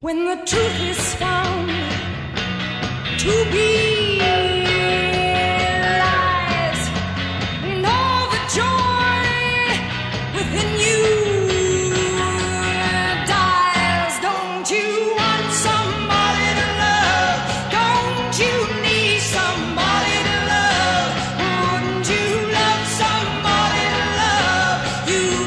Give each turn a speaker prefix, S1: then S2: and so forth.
S1: When the truth is found to be lies, and all the joy within you dies, don't you want somebody to love? Don't you need somebody to love? Wouldn't you love somebody to love you?